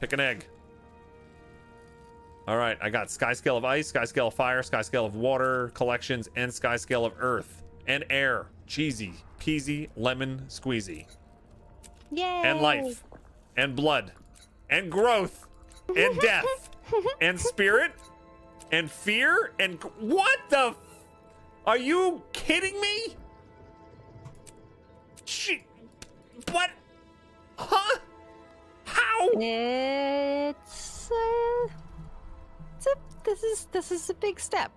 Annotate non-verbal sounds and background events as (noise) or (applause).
Pick an egg. All right, I got Skyscale of ice, Skyscale of fire, Skyscale of water collections, and Skyscale of earth and air. Cheesy, peasy, lemon, squeezy. Yay! And life, and blood, and growth, and (laughs) death, and spirit, and fear, and what the? F- Are you kidding me? She, what? Huh? How? Uh, a, this is this is a big step.